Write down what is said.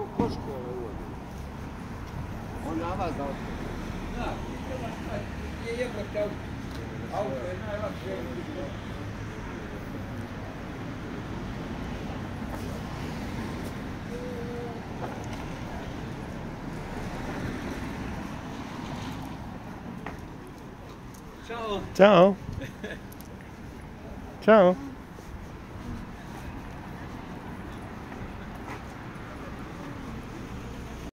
ko, ko škole uvodi? Ko na vas da otkada? Da, je